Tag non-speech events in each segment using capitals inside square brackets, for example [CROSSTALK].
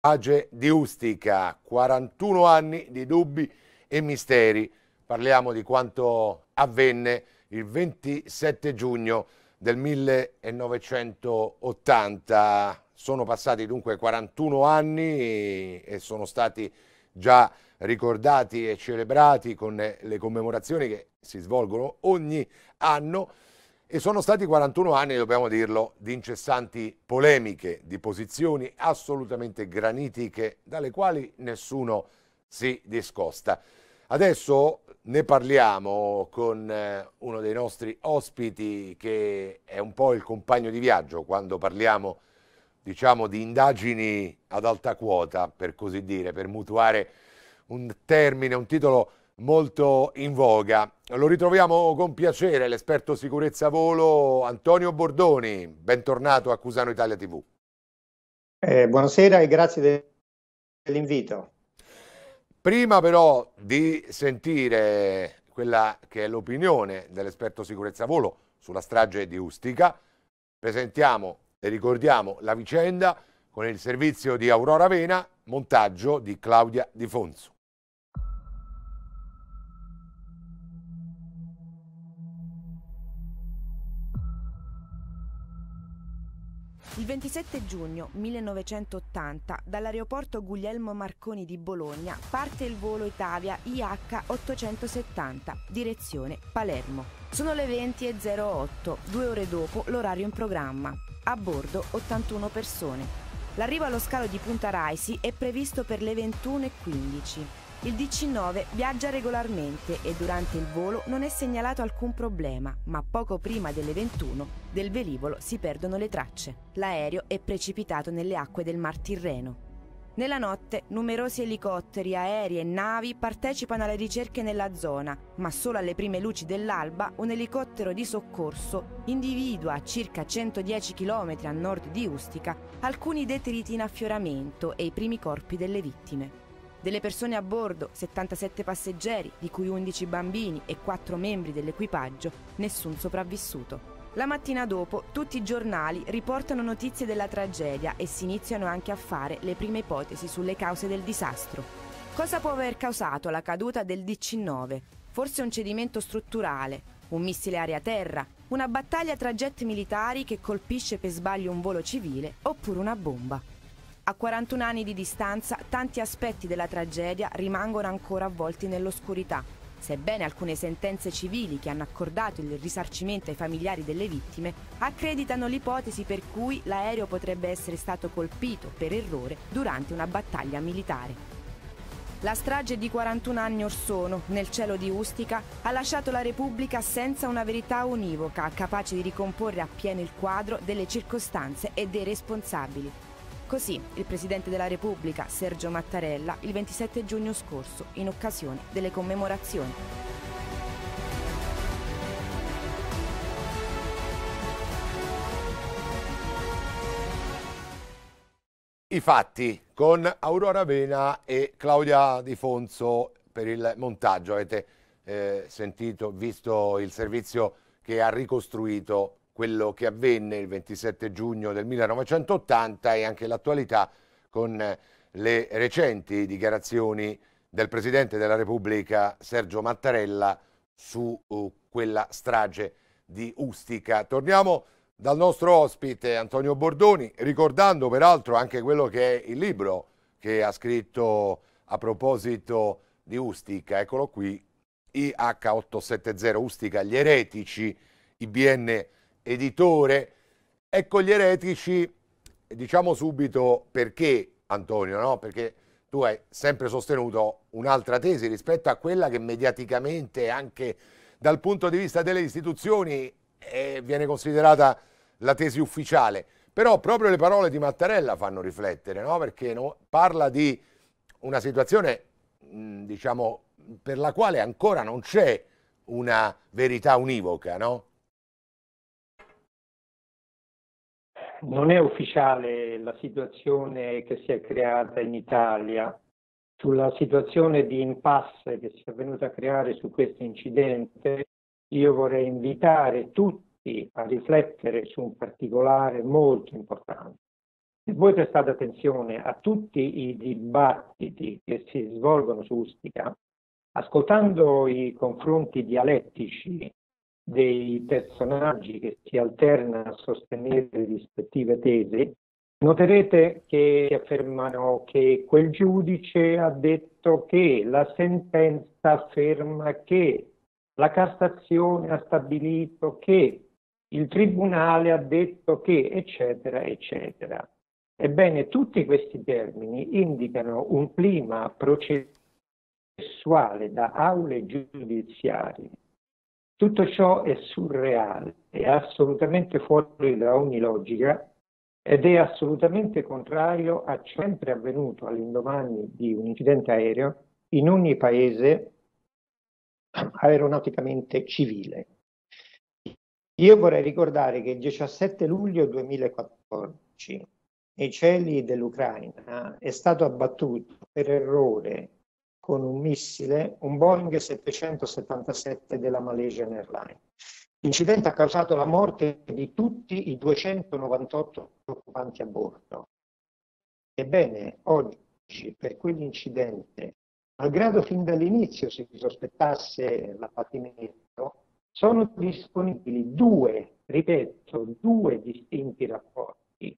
strage di Ustica, 41 anni di dubbi e misteri. Parliamo di quanto avvenne il 27 giugno del 1980. Sono passati dunque 41 anni e sono stati già ricordati e celebrati con le commemorazioni che si svolgono ogni anno e sono stati 41 anni, dobbiamo dirlo, di incessanti polemiche, di posizioni assolutamente granitiche dalle quali nessuno si discosta. Adesso ne parliamo con eh, uno dei nostri ospiti che è un po' il compagno di viaggio quando parliamo diciamo di indagini ad alta quota per così dire, per mutuare un termine, un titolo molto in voga. Lo ritroviamo con piacere, l'esperto sicurezza volo Antonio Bordoni. Bentornato a Cusano Italia TV. Eh, buonasera e grazie dell'invito. Prima però di sentire quella che è l'opinione dell'esperto sicurezza volo sulla strage di Ustica, presentiamo e ricordiamo la vicenda con il servizio di Aurora Vena, montaggio di Claudia Di Fonso. Il 27 giugno 1980 dall'aeroporto Guglielmo Marconi di Bologna parte il volo Italia IH870, direzione Palermo. Sono le 20.08, due ore dopo l'orario in programma. A bordo 81 persone. L'arrivo allo scalo di Punta Raisi è previsto per le 21.15. Il DC-9 viaggia regolarmente e durante il volo non è segnalato alcun problema, ma poco prima delle 21 del velivolo si perdono le tracce. L'aereo è precipitato nelle acque del Mar Tirreno. Nella notte numerosi elicotteri, aerei e navi partecipano alle ricerche nella zona, ma solo alle prime luci dell'alba un elicottero di soccorso individua a circa 110 km a nord di Ustica alcuni detriti in affioramento e i primi corpi delle vittime. Delle persone a bordo, 77 passeggeri, di cui 11 bambini e 4 membri dell'equipaggio, nessun sopravvissuto. La mattina dopo tutti i giornali riportano notizie della tragedia e si iniziano anche a fare le prime ipotesi sulle cause del disastro. Cosa può aver causato la caduta del DC-9? Forse un cedimento strutturale, un missile aria-terra, una battaglia tra jet militari che colpisce per sbaglio un volo civile oppure una bomba. A 41 anni di distanza, tanti aspetti della tragedia rimangono ancora avvolti nell'oscurità. Sebbene alcune sentenze civili che hanno accordato il risarcimento ai familiari delle vittime accreditano l'ipotesi per cui l'aereo potrebbe essere stato colpito per errore durante una battaglia militare. La strage di 41 anni or sono, nel cielo di Ustica, ha lasciato la Repubblica senza una verità univoca capace di ricomporre appieno il quadro delle circostanze e dei responsabili. Così il Presidente della Repubblica, Sergio Mattarella, il 27 giugno scorso, in occasione delle commemorazioni. I fatti con Aurora Vena e Claudia Di Fonso per il montaggio. Avete eh, sentito, visto il servizio che ha ricostruito quello che avvenne il 27 giugno del 1980 e anche l'attualità con le recenti dichiarazioni del Presidente della Repubblica Sergio Mattarella su uh, quella strage di Ustica. Torniamo dal nostro ospite Antonio Bordoni, ricordando peraltro anche quello che è il libro che ha scritto a proposito di Ustica, eccolo qui, IH870 Ustica, gli eretici, IBN editore. Ecco gli eretici, diciamo subito perché Antonio, no? Perché tu hai sempre sostenuto un'altra tesi rispetto a quella che mediaticamente anche dal punto di vista delle istituzioni eh, viene considerata la tesi ufficiale. Però proprio le parole di Mattarella fanno riflettere, no? Perché no? parla di una situazione, mh, diciamo, per la quale ancora non c'è una verità univoca, no? Non è ufficiale la situazione che si è creata in Italia. Sulla situazione di impasse che si è venuta a creare su questo incidente, io vorrei invitare tutti a riflettere su un particolare molto importante. se voi prestate attenzione a tutti i dibattiti che si svolgono su Ustica, ascoltando i confronti dialettici dei personaggi che si alternano a sostenere le rispettive tesi, noterete che affermano che quel giudice ha detto che la sentenza afferma che la Cassazione ha stabilito che il Tribunale ha detto che, eccetera, eccetera. Ebbene, tutti questi termini indicano un clima processuale da aule giudiziarie. Tutto ciò è surreale, è assolutamente fuori da ogni logica ed è assolutamente contrario a ciò sempre avvenuto all'indomani di un incidente aereo in ogni paese aeronauticamente civile. Io vorrei ricordare che il 17 luglio 2014 nei cieli dell'Ucraina è stato abbattuto per errore con un missile un Boeing 777 della Malaysian Airlines. L'incidente ha causato la morte di tutti i 298 occupanti a bordo. Ebbene, oggi per quell'incidente, malgrado fin dall'inizio si sospettasse l'abbattimento, sono disponibili due, ripeto, due distinti rapporti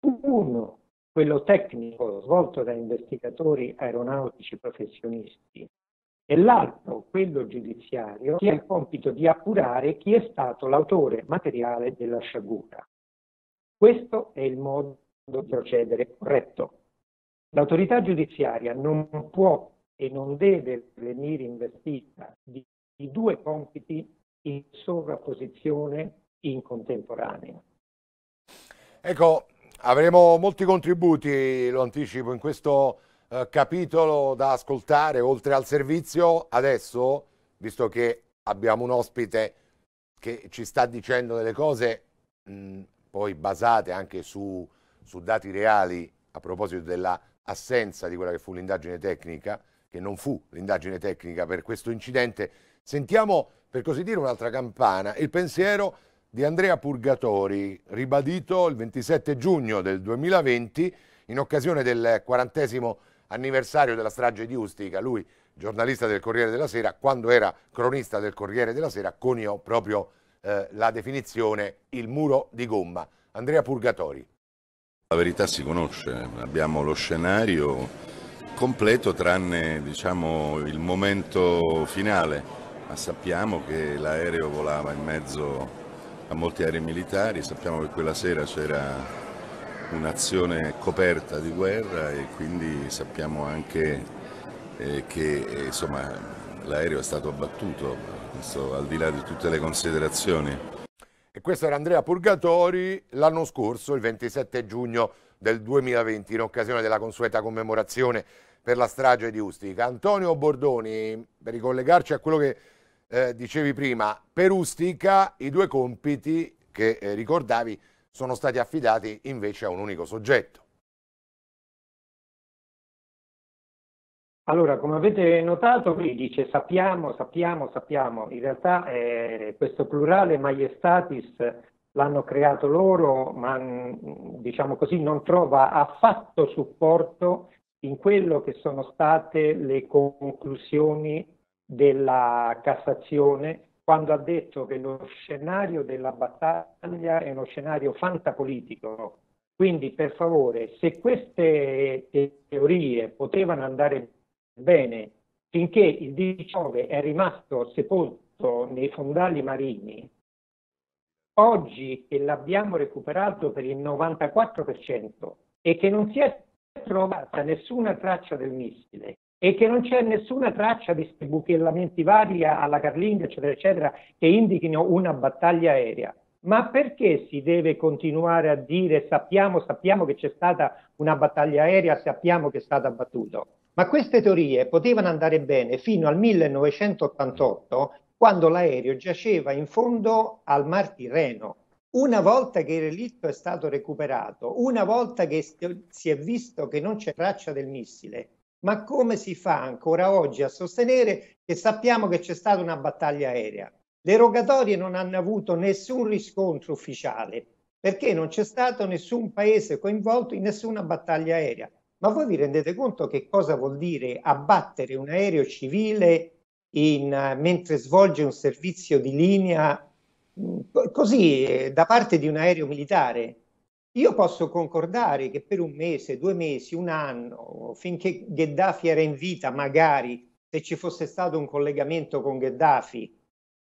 uno, quello tecnico svolto da investigatori aeronautici professionisti, e l'altro, quello giudiziario, che ha il compito di appurare chi è stato l'autore materiale della sciagura. Questo è il modo di procedere corretto. L'autorità giudiziaria non può e non deve venire investita di, di due compiti in sovrapposizione in contemporanea. Ecco, Avremo molti contributi, lo anticipo, in questo eh, capitolo da ascoltare, oltre al servizio. Adesso, visto che abbiamo un ospite che ci sta dicendo delle cose mh, poi basate anche su, su dati reali a proposito dell'assenza di quella che fu l'indagine tecnica, che non fu l'indagine tecnica per questo incidente, sentiamo per così dire un'altra campana, il pensiero di Andrea Purgatori, ribadito il 27 giugno del 2020 in occasione del quarantesimo anniversario della strage di Ustica. Lui, giornalista del Corriere della Sera, quando era cronista del Corriere della Sera, coniò proprio eh, la definizione il muro di gomma. Andrea Purgatori. La verità si conosce, abbiamo lo scenario completo tranne diciamo, il momento finale, ma sappiamo che l'aereo volava in mezzo a molti aerei militari, sappiamo che quella sera c'era un'azione coperta di guerra e quindi sappiamo anche eh, che l'aereo è stato abbattuto, questo, al di là di tutte le considerazioni. E questo era Andrea Purgatori l'anno scorso, il 27 giugno del 2020, in occasione della consueta commemorazione per la strage di Ustica. Antonio Bordoni, per ricollegarci a quello che eh, dicevi prima, per Ustica i due compiti che eh, ricordavi sono stati affidati invece a un unico soggetto. Allora, come avete notato, qui dice sappiamo, sappiamo, sappiamo. In realtà eh, questo plurale maiestatis l'hanno creato loro, ma diciamo così non trova affatto supporto in quello che sono state le conclusioni della Cassazione quando ha detto che lo scenario della battaglia è uno scenario fantapolitico. Quindi, per favore, se queste teorie potevano andare bene finché il 19 è rimasto sepolto nei fondali marini, oggi che l'abbiamo recuperato per il 94% e che non si è trovata nessuna traccia del missile e che non c'è nessuna traccia di sbuchellamenti vari alla Carlinga, eccetera, eccetera, che indichino una battaglia aerea. Ma perché si deve continuare a dire sappiamo, sappiamo che c'è stata una battaglia aerea, sappiamo che è stata abbattuto? Ma queste teorie potevano andare bene fino al 1988, quando l'aereo giaceva in fondo al Mar Tirreno. Una volta che il relitto è stato recuperato, una volta che si è visto che non c'è traccia del missile, ma come si fa ancora oggi a sostenere che sappiamo che c'è stata una battaglia aerea? Le rogatorie non hanno avuto nessun riscontro ufficiale. perché non c'è stato nessun paese coinvolto in nessuna battaglia aerea. Ma voi vi rendete conto che cosa vuol dire abbattere un aereo civile in, mentre svolge un servizio di linea mm, così eh, da parte di un aereo militare? Io posso concordare che per un mese, due mesi, un anno, finché Gheddafi era in vita, magari se ci fosse stato un collegamento con Gheddafi,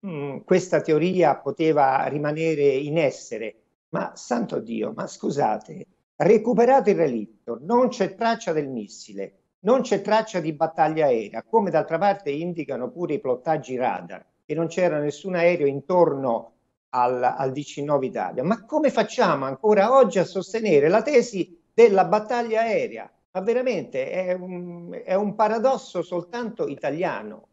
mh, questa teoria poteva rimanere in essere. Ma santo Dio, ma scusate, recuperato il relitto, non c'è traccia del missile, non c'è traccia di battaglia aerea, come d'altra parte indicano pure i plottaggi radar, che non c'era nessun aereo intorno al, al DC9 Italia. Ma come facciamo ancora oggi a sostenere la tesi della battaglia aerea? Ma veramente è un, è un paradosso soltanto italiano.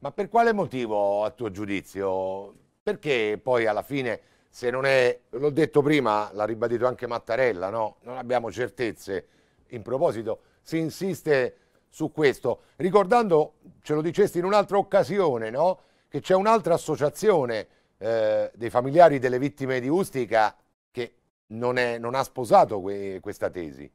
Ma per quale motivo, a tuo giudizio? Perché poi alla fine, se non è, l'ho detto prima, l'ha ribadito anche Mattarella, no? Non abbiamo certezze in proposito, si insiste su questo, ricordando, ce lo dicesti in un'altra occasione, no? Che c'è un'altra associazione eh, dei familiari delle vittime di Ustica che non, è, non ha sposato que questa tesi.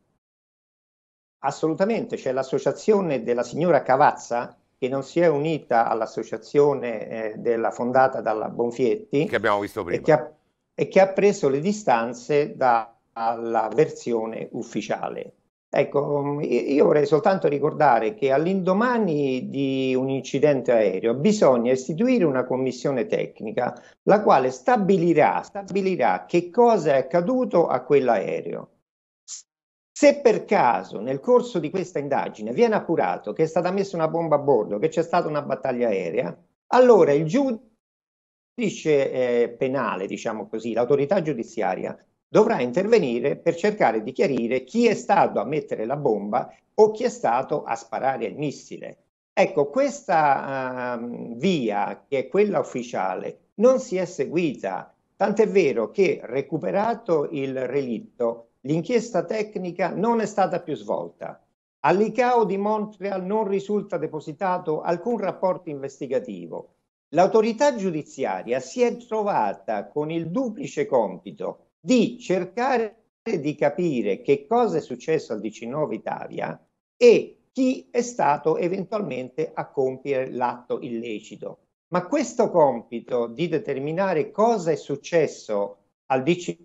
Assolutamente, c'è l'associazione della signora Cavazza che non si è unita all'associazione eh, della, fondata dalla Bonfietti che abbiamo visto prima e che ha, e che ha preso le distanze dalla versione ufficiale. Ecco, io vorrei soltanto ricordare che all'indomani di un incidente aereo bisogna istituire una commissione tecnica la quale stabilirà, stabilirà che cosa è accaduto a quell'aereo. Se per caso nel corso di questa indagine viene appurato che è stata messa una bomba a bordo, che c'è stata una battaglia aerea, allora il giudice eh, penale, diciamo così, l'autorità giudiziaria dovrà intervenire per cercare di chiarire chi è stato a mettere la bomba o chi è stato a sparare il missile. Ecco, questa uh, via, che è quella ufficiale, non si è seguita, tant'è vero che recuperato il relitto, l'inchiesta tecnica non è stata più svolta. All'ICAO di Montreal non risulta depositato alcun rapporto investigativo. L'autorità giudiziaria si è trovata con il duplice compito di cercare di capire che cosa è successo al 19 Italia e chi è stato eventualmente a compiere l'atto illecito. Ma questo compito di determinare cosa è successo al 19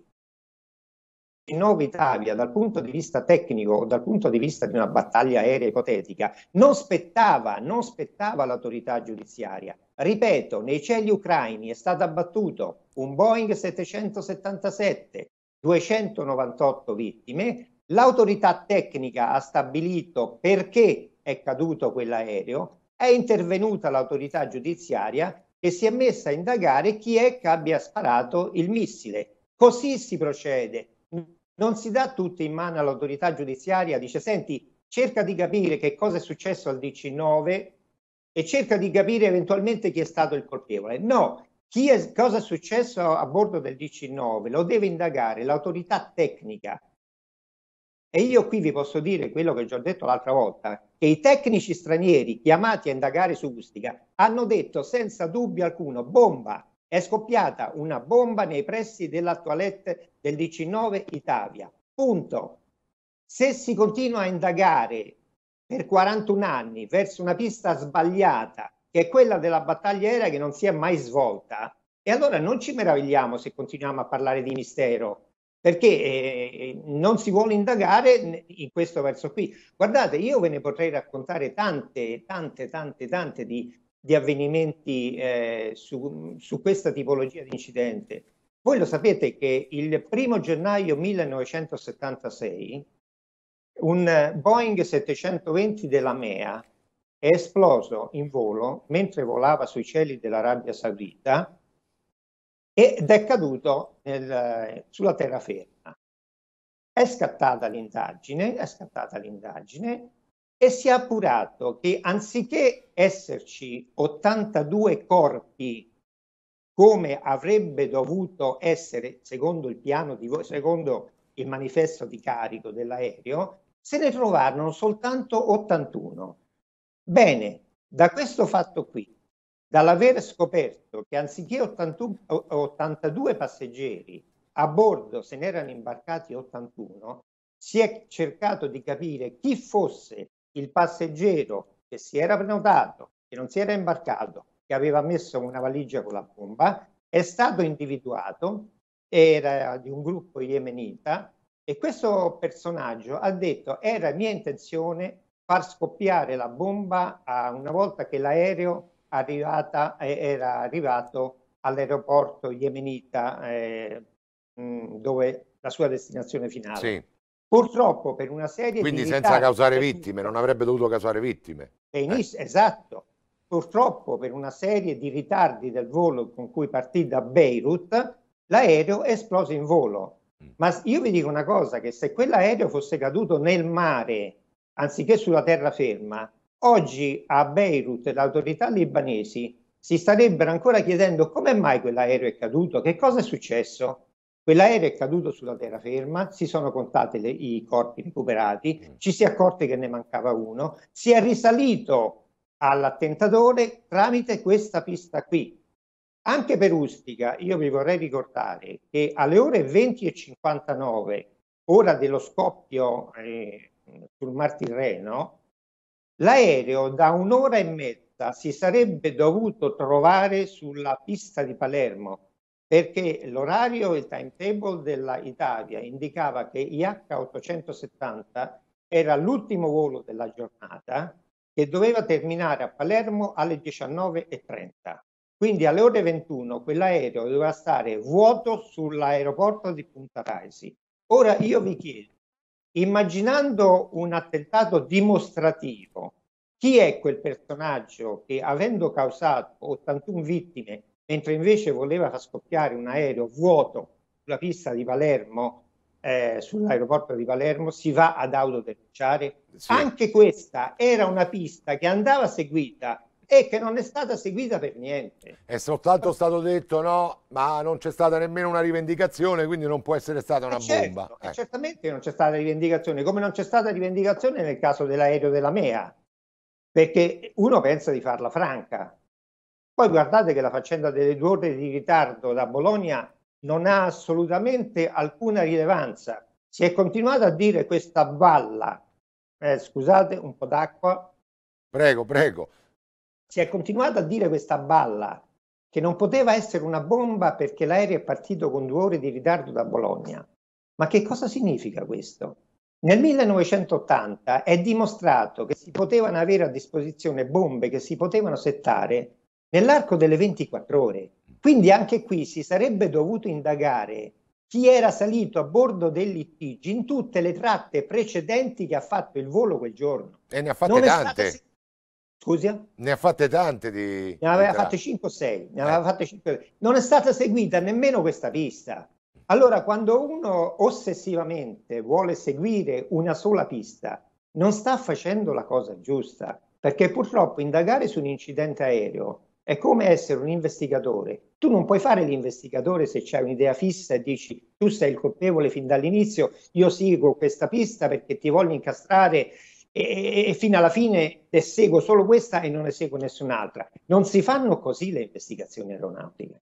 Italia dal punto di vista tecnico o dal punto di vista di una battaglia aerea ipotetica non spettava, non spettava all'autorità giudiziaria. Ripeto, nei cieli ucraini è stato abbattuto un Boeing 777, 298 vittime, l'autorità tecnica ha stabilito perché è caduto quell'aereo, è intervenuta l'autorità giudiziaria e si è messa a indagare chi è che abbia sparato il missile. Così si procede. Non si dà tutto in mano all'autorità giudiziaria, dice senti, cerca di capire che cosa è successo al 19 e cerca di capire eventualmente chi è stato il colpevole. No, è, cosa è successo a bordo del DC-9 lo deve indagare l'autorità tecnica. E io qui vi posso dire quello che già detto l'altra volta, che i tecnici stranieri chiamati a indagare su Ustica hanno detto senza dubbio alcuno, bomba, è scoppiata una bomba nei pressi della toilette del DC-9 Italia. Punto. Se si continua a indagare per 41 anni verso una pista sbagliata, che è quella della battaglia aerea che non si è mai svolta, e allora non ci meravigliamo se continuiamo a parlare di mistero, perché eh, non si vuole indagare in questo verso qui. Guardate, io ve ne potrei raccontare tante, tante, tante, tante di, di avvenimenti eh, su, su questa tipologia di incidente. Voi lo sapete che il primo gennaio 1976 un Boeing 720 della MEA è esploso in volo mentre volava sui cieli dell'Arabia Saudita ed è caduto nel, sulla terraferma. È scattata l'indagine, è scattata l'indagine e si è appurato che anziché esserci 82 corpi come avrebbe dovuto essere secondo il piano di secondo il manifesto di carico dell'aereo, se ne trovarono soltanto 81. Bene, da questo fatto qui dall'aver scoperto che anziché 81, 82 passeggeri a bordo se ne erano imbarcati 81, si è cercato di capire chi fosse il passeggero che si era prenotato, che non si era imbarcato, che aveva messo una valigia con la bomba, è stato individuato, era di un gruppo yemenita e questo personaggio ha detto era mia intenzione far scoppiare la bomba una volta che l'aereo arrivata, era arrivato all'aeroporto yemenita eh, dove la sua destinazione finale. Sì. Purtroppo per una serie Quindi di... Quindi senza causare vittime, non avrebbe dovuto causare vittime. Eh. Esatto. Purtroppo per una serie di ritardi del volo con cui partì da Beirut, l'aereo è esploso in volo. Mm. Ma io vi dico una cosa, che se quell'aereo fosse caduto nel mare anziché sulla terraferma, oggi a Beirut le autorità libanesi si starebbero ancora chiedendo come mai quell'aereo è caduto, che cosa è successo. Quell'aereo è caduto sulla terraferma, si sono contati le, i corpi recuperati, mm. ci si è accorti che ne mancava uno, si è risalito all'attentatore tramite questa pista qui. Anche per Ustica, io vi vorrei ricordare che alle ore 20.59, ora dello scoppio eh, sul Mar Tirreno, l'aereo da un'ora e mezza si sarebbe dovuto trovare sulla pista di Palermo perché l'orario, il timetable dell'Italia indicava che IH870 era l'ultimo volo della giornata che doveva terminare a Palermo alle 19.30. Quindi alle ore 21 quell'aereo doveva stare vuoto sull'aeroporto di Punta Raisi. Ora io vi chiedo, immaginando un attentato dimostrativo, chi è quel personaggio che avendo causato 81 vittime mentre invece voleva far scoppiare un aereo vuoto sulla pista di Palermo, eh, sull'aeroporto di Palermo, si va ad autodenunciare. Sì. Anche questa era una pista che andava seguita e che non è stata seguita per niente. È soltanto stato detto no, ma non c'è stata nemmeno una rivendicazione, quindi non può essere stata una certo, bomba. Eh. Certamente non c'è stata rivendicazione, come non c'è stata rivendicazione nel caso dell'aereo della MEA, perché uno pensa di farla franca, poi guardate che la faccenda delle due ore di ritardo da Bologna non ha assolutamente alcuna rilevanza. Si è continuato a dire questa balla, eh, scusate un po' d'acqua. Prego, prego. Si è continuato a dire questa balla che non poteva essere una bomba perché l'aereo è partito con due ore di ritardo da Bologna. Ma che cosa significa questo? Nel 1980 è dimostrato che si potevano avere a disposizione bombe che si potevano settare nell'arco delle 24 ore. Quindi anche qui si sarebbe dovuto indagare chi era salito a bordo dell'ITG in tutte le tratte precedenti che ha fatto il volo quel giorno. E ne ha fatte tante. Stata... Scusa? Ne ha fatte tante di... Ne aveva fatte 5 o 6. Ne aveva eh. fatte 5 Non è stata seguita nemmeno questa pista. Allora, quando uno ossessivamente vuole seguire una sola pista, non sta facendo la cosa giusta, perché purtroppo indagare su un incidente aereo è come essere un investigatore. Tu non puoi fare l'investigatore se c'hai un'idea fissa e dici tu sei il colpevole fin dall'inizio, io seguo questa pista perché ti voglio incastrare e, e, fino alla fine ne seguo solo questa e non ne seguo nessun'altra. Non si fanno così le investigazioni aeronautiche.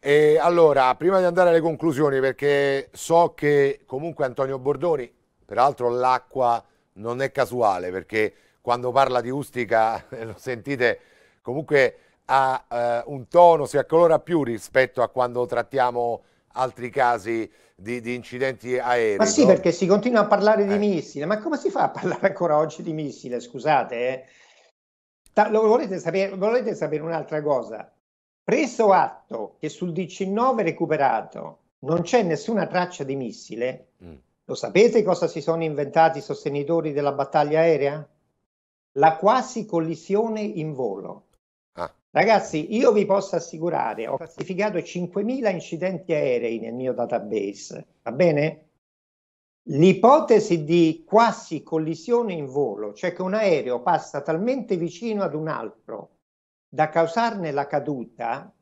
E allora, prima di andare alle conclusioni, perché so che comunque Antonio Bordoni, peraltro l'acqua non è casuale, perché quando parla di Ustica, [LAUGHS] lo sentite, comunque ha eh, un tono, si accolora più rispetto a quando trattiamo altri casi di, di incidenti aerei. Ma sì, no? perché si continua a parlare di eh. missile, ma come si fa a parlare ancora oggi di missile? Scusate, eh? Ta- volete, sapere, volete sapere un'altra cosa? Preso atto che sul 19 recuperato non c'è nessuna traccia di missile, mm. lo sapete cosa si sono inventati i sostenitori della battaglia aerea? La quasi collisione in volo. Ragazzi, io vi posso assicurare, ho classificato 5.000 incidenti aerei nel mio database, va bene? L'ipotesi di quasi collisione in volo, cioè che un aereo passa talmente vicino ad un altro da causarne la caduta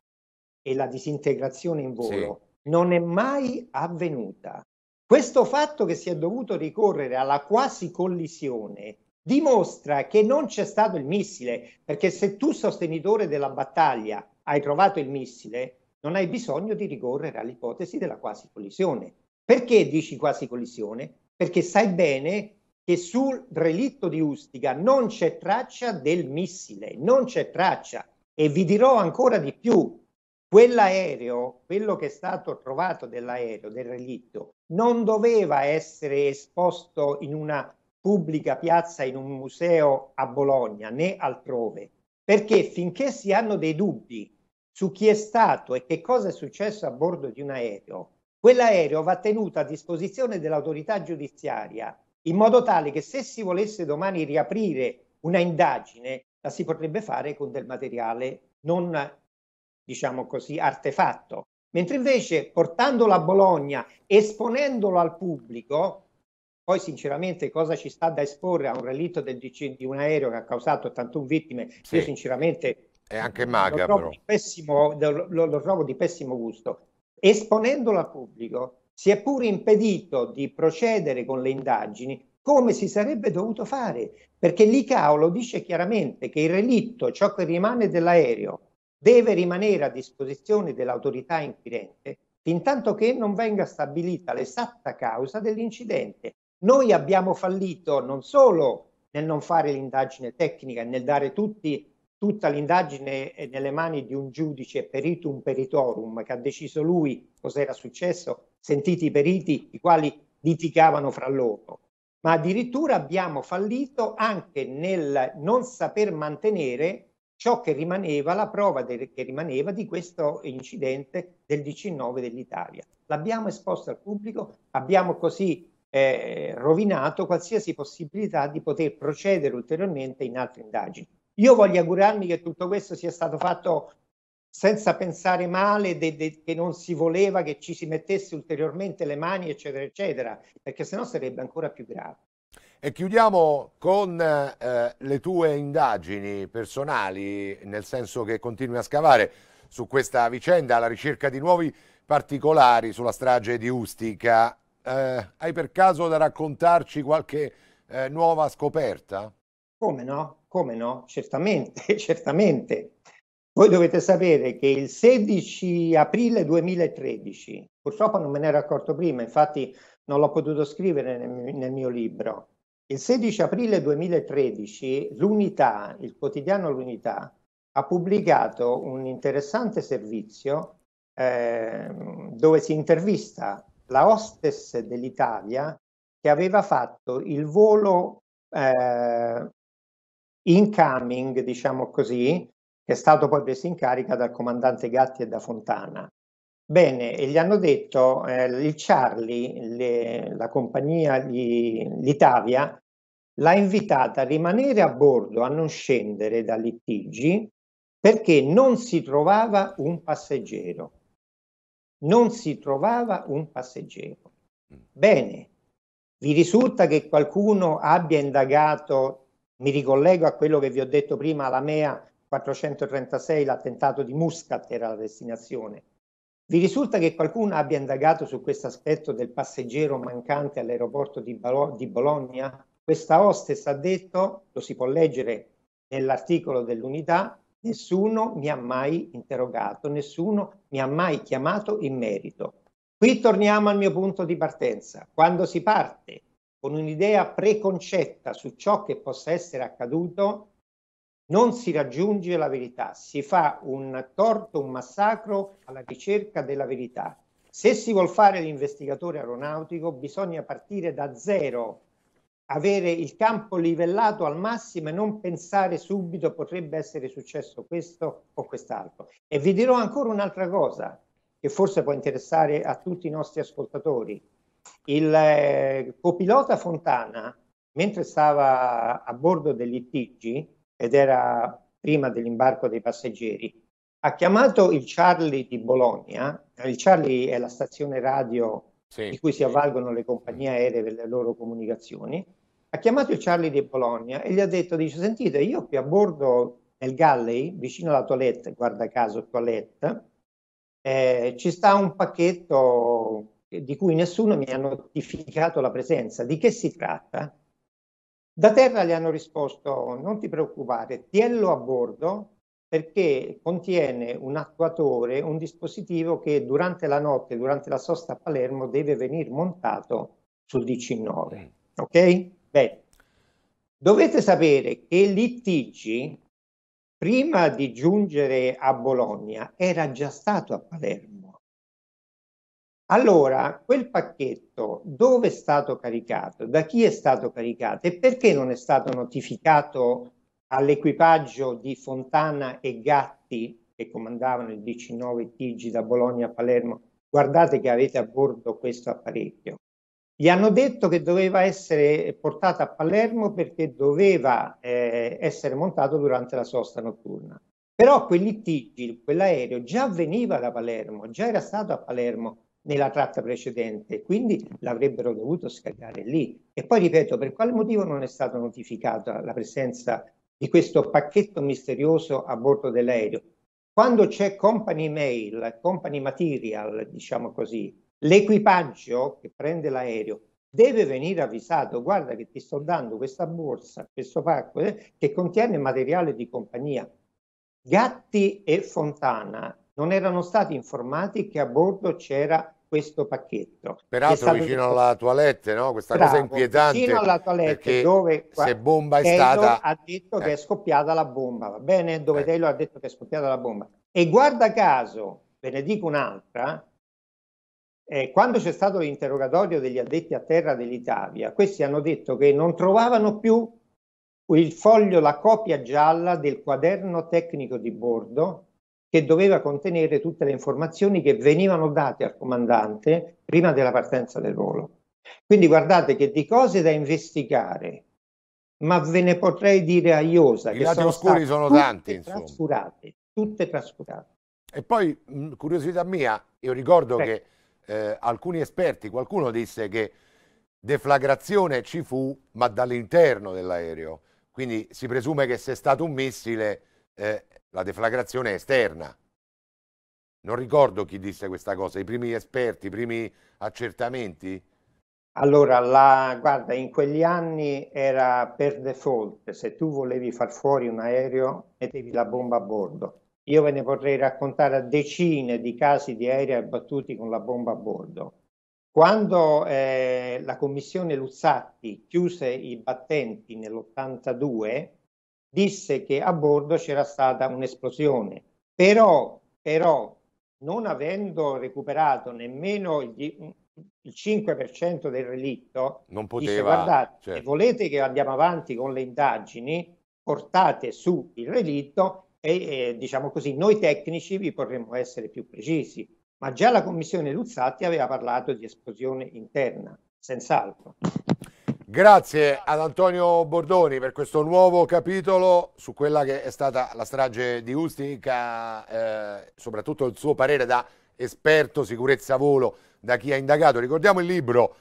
e la disintegrazione in volo, sì. non è mai avvenuta. Questo fatto che si è dovuto ricorrere alla quasi collisione dimostra che non c'è stato il missile, perché se tu sostenitore della battaglia hai trovato il missile, non hai bisogno di ricorrere all'ipotesi della quasi collisione. Perché dici quasi collisione? Perché sai bene che sul relitto di Ustica non c'è traccia del missile, non c'è traccia. E vi dirò ancora di più, quell'aereo, quello che è stato trovato dell'aereo, del relitto, non doveva essere esposto in una pubblica piazza, in un museo a Bologna né altrove, perché finché si hanno dei dubbi su chi è stato e che cosa è successo a bordo di un aereo, quell'aereo va tenuto a disposizione dell'autorità giudiziaria in modo tale che se si volesse domani riaprire una indagine, la si potrebbe fare con del materiale non, diciamo così, artefatto. Mentre invece portandolo a Bologna, esponendolo al pubblico, poi sinceramente cosa ci sta da esporre a un relitto del, di un aereo che ha causato 81 vittime? Sì. Io sinceramente è anche maga, lo, trovo pessimo, lo, lo trovo di pessimo gusto. Esponendolo al pubblico si è pure impedito di procedere con le indagini come si sarebbe dovuto fare, perché l'ICAO lo dice chiaramente che il relitto, ciò che rimane dell'aereo, deve rimanere a disposizione dell'autorità inquirente fin tanto che non venga stabilita l'esatta causa dell'incidente. Noi abbiamo fallito non solo nel non fare l'indagine tecnica nel dare tutti tutta l'indagine nelle mani di un giudice peritum peritorum che ha deciso lui cos'era successo, sentiti i periti i quali litigavano fra loro, ma addirittura abbiamo fallito anche nel non saper mantenere ciò che rimaneva, la prova de- che rimaneva di questo incidente del 19 dell'Italia. L'abbiamo esposto al pubblico, abbiamo così eh, rovinato qualsiasi possibilità di poter procedere ulteriormente in altre indagini. Io voglio augurarmi che tutto questo sia stato fatto senza pensare male de, de, che non si voleva che ci si mettesse ulteriormente le mani, eccetera, eccetera, perché sennò sarebbe ancora più grave. E chiudiamo con eh, le tue indagini personali, nel senso che continui a scavare su questa vicenda alla ricerca di nuovi particolari sulla strage di Ustica. Eh, hai per caso da raccontarci qualche eh, nuova scoperta? Come no? Come no? Certamente, [LAUGHS] certamente. Voi dovete sapere che il 16 aprile 2013, purtroppo non me ne ero accorto prima, infatti non l'ho potuto scrivere nel, nel mio libro, il 16 aprile 2013 l'Unità, il quotidiano L'Unità, ha pubblicato un interessante servizio eh, dove si intervista la hostess dell'Italia che aveva fatto il volo eh, incoming, diciamo così, che è stato poi preso in carica dal comandante Gatti e da Fontana. Bene, e gli hanno detto, eh, il Charlie, le, la compagnia, gli, l'Italia, l'ha invitata a rimanere a bordo, a non scendere da Littigi, perché non si trovava un passeggero. Non si trovava un passeggero. Bene, vi risulta che qualcuno abbia indagato mi ricollego a quello che vi ho detto prima, la MEA 436, l'attentato di Muscat era la destinazione. Vi risulta che qualcuno abbia indagato su questo aspetto del passeggero mancante all'aeroporto di, Bolo- di Bologna? Questa hostess ha detto, lo si può leggere nell'articolo dell'unità, nessuno mi ha mai interrogato, nessuno mi ha mai chiamato in merito. Qui torniamo al mio punto di partenza. Quando si parte con un'idea preconcetta su ciò che possa essere accaduto, non si raggiunge la verità, si fa un torto, un massacro alla ricerca della verità. Se si vuol fare l'investigatore aeronautico bisogna partire da zero, avere il campo livellato al massimo e non pensare subito potrebbe essere successo questo o quest'altro. E vi dirò ancora un'altra cosa che forse può interessare a tutti i nostri ascoltatori. Il eh, copilota Fontana, mentre stava a bordo dell'ITG ed era prima dell'imbarco dei passeggeri, ha chiamato il Charlie di Bologna. Il Charlie è la stazione radio sì. di cui si avvalgono le compagnie aeree per le loro comunicazioni. Ha chiamato il Charlie di Bologna e gli ha detto: dice, Sentite, io qui a bordo nel Galley, vicino alla toilette, guarda caso, toilette, eh, ci sta un pacchetto di cui nessuno mi ha notificato la presenza. Di che si tratta? Da terra gli hanno risposto non ti preoccupare, tienlo a bordo perché contiene un attuatore, un dispositivo che durante la notte, durante la sosta a Palermo deve venire montato sul DC9. Ok? Beh, dovete sapere che l'ITG prima di giungere a Bologna era già stato a Palermo. Allora, quel pacchetto dove è stato caricato? Da chi è stato caricato? E perché non è stato notificato all'equipaggio di Fontana e Gatti che comandavano il DC-9 TG da Bologna a Palermo, guardate che avete a bordo questo apparecchio. Gli hanno detto che doveva essere portato a Palermo perché doveva eh, essere montato durante la sosta notturna. Però quell'ITG, quell'aereo, già veniva da Palermo, già era stato a Palermo nella tratta precedente, quindi l'avrebbero dovuto scaricare lì. E poi ripeto, per quale motivo non è stata notificata la presenza di questo pacchetto misterioso a bordo dell'aereo. Quando c'è company mail, company material, diciamo così, l'equipaggio che prende l'aereo deve venire avvisato, guarda che ti sto dando questa borsa, questo pacco eh, che contiene materiale di compagnia. Gatti e Fontana non erano stati informati che a bordo c'era questo pacchetto. Peraltro vicino alla toilette, no? Questa Bravo, cosa inquietante. Vicino alla toilette dove se bomba è Taylor stata... ha detto eh. che è scoppiata la bomba, va bene? Dove eh. Taylor ha detto che è scoppiata la bomba. E guarda caso, ve ne dico un'altra, eh, quando c'è stato l'interrogatorio degli addetti a terra dell'Italia, questi hanno detto che non trovavano più il foglio, la copia gialla del quaderno tecnico di bordo che doveva contenere tutte le informazioni che venivano date al comandante prima della partenza del volo. Quindi guardate che di cose da investigare, ma ve ne potrei dire a Iosa I che lati sono oscuri sono tanti, insomma. trascurate, tutte trascurate. E poi, mh, curiosità mia, io ricordo Beh. che eh, alcuni esperti, qualcuno disse che deflagrazione ci fu, ma dall'interno dell'aereo. Quindi si presume che se è stato un missile eh, la deflagrazione è esterna. Non ricordo chi disse questa cosa, i primi esperti, i primi accertamenti. Allora, la, guarda, in quegli anni era per default, se tu volevi far fuori un aereo, mettevi la bomba a bordo. Io ve ne potrei raccontare decine di casi di aerei abbattuti con la bomba a bordo. Quando eh, la commissione Luzzatti chiuse i battenti nell'82, disse che a bordo c'era stata un'esplosione, però, però non avendo recuperato nemmeno il, il 5% del relitto, non poteva, dice, guardate, certo. se volete che andiamo avanti con le indagini, portate su il relitto e eh, diciamo così, noi tecnici vi potremmo essere più precisi. Ma già la commissione Luzzatti aveva parlato di esplosione interna, senz'altro. Grazie ad Antonio Bordoni per questo nuovo capitolo su quella che è stata la strage di Ustica, eh, soprattutto il suo parere da esperto sicurezza volo, da chi ha indagato. Ricordiamo il libro,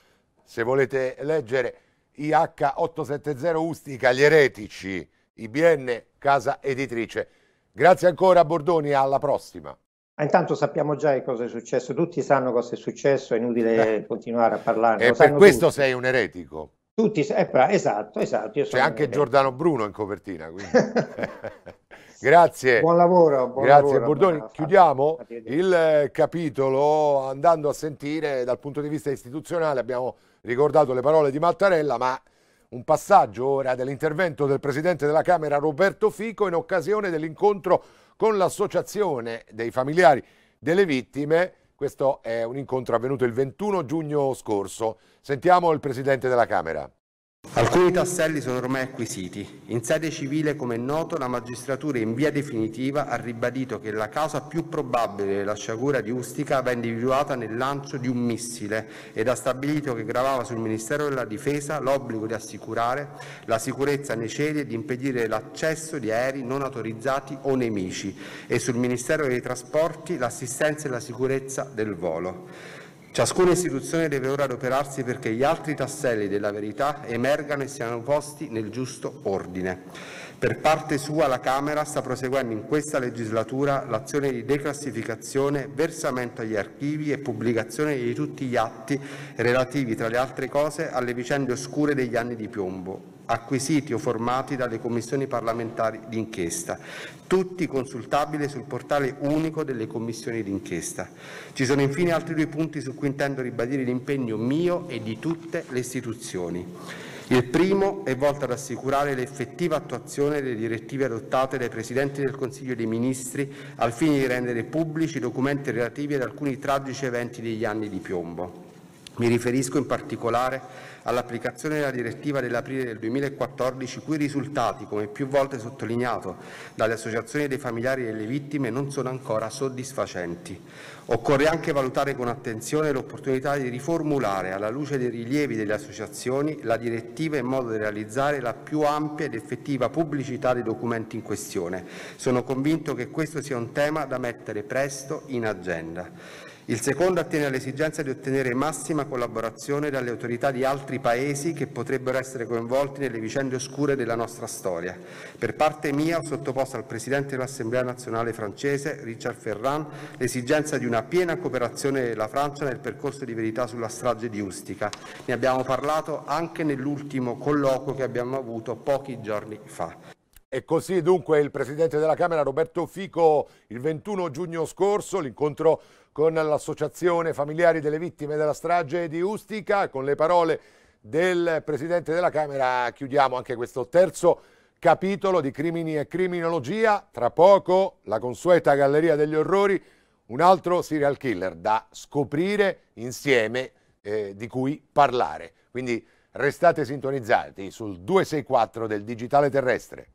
se volete leggere, IH870 Ustica, gli eretici, IBN, casa editrice. Grazie ancora Bordoni, alla prossima. intanto sappiamo già che cosa è successo, tutti sanno cosa è successo, è inutile eh. continuare a parlare. E per questo tutti. sei un eretico. Tutti, eh, esatto, esatto. C'è anche Giordano Bruno in copertina. [LAUGHS] [LAUGHS] Grazie. Buon lavoro. Buon Grazie lavoro, Bordoni. Chiudiamo il capitolo andando a sentire dal punto di vista istituzionale, abbiamo ricordato le parole di Mattarella, ma un passaggio ora dell'intervento del Presidente della Camera Roberto Fico in occasione dell'incontro con l'Associazione dei familiari delle vittime questo è un incontro avvenuto il 21 giugno scorso. Sentiamo il Presidente della Camera. Alcuni tasselli sono ormai acquisiti. In sede civile, come è noto, la magistratura in via definitiva ha ribadito che la causa più probabile della sciagura di Ustica va individuata nel lancio di un missile ed ha stabilito che gravava sul Ministero della Difesa l'obbligo di assicurare la sicurezza nei cieli e di impedire l'accesso di aerei non autorizzati o nemici e sul Ministero dei Trasporti l'assistenza e la sicurezza del volo. Ciascuna istituzione deve ora adoperarsi perché gli altri tasselli della verità emergano e siano posti nel giusto ordine. Per parte sua la Camera sta proseguendo in questa legislatura l'azione di declassificazione, versamento agli archivi e pubblicazione di tutti gli atti relativi, tra le altre cose, alle vicende oscure degli anni di piombo, acquisiti o formati dalle commissioni parlamentari d'inchiesta, tutti consultabili sul portale unico delle commissioni d'inchiesta. Ci sono infine altri due punti su cui intendo ribadire l'impegno mio e di tutte le istituzioni. Il primo è volto ad assicurare l'effettiva attuazione delle direttive adottate dai Presidenti del Consiglio dei Ministri al fine di rendere pubblici i documenti relativi ad alcuni tragici eventi degli anni di piombo. Mi riferisco in particolare all'applicazione della direttiva dell'aprile del 2014, i cui risultati, come più volte sottolineato dalle associazioni dei familiari delle vittime, non sono ancora soddisfacenti. Occorre anche valutare con attenzione l'opportunità di riformulare, alla luce dei rilievi delle associazioni, la direttiva in modo da realizzare la più ampia ed effettiva pubblicità dei documenti in questione. Sono convinto che questo sia un tema da mettere presto in agenda. Il secondo attiene all'esigenza di ottenere massima collaborazione dalle autorità di altri paesi che potrebbero essere coinvolti nelle vicende oscure della nostra storia. Per parte mia ho sottoposto al Presidente dell'Assemblea nazionale francese, Richard Ferrand, l'esigenza di una piena cooperazione della Francia nel percorso di verità sulla strage di Ustica. Ne abbiamo parlato anche nell'ultimo colloquio che abbiamo avuto pochi giorni fa. E così dunque il Presidente della Camera Roberto Fico il 21 giugno scorso, l'incontro con l'associazione familiari delle vittime della strage di Ustica. Con le parole del Presidente della Camera chiudiamo anche questo terzo capitolo di Crimini e Criminologia. Tra poco la consueta Galleria degli Orrori, un altro serial killer da scoprire insieme, eh, di cui parlare. Quindi restate sintonizzati sul 264 del Digitale Terrestre.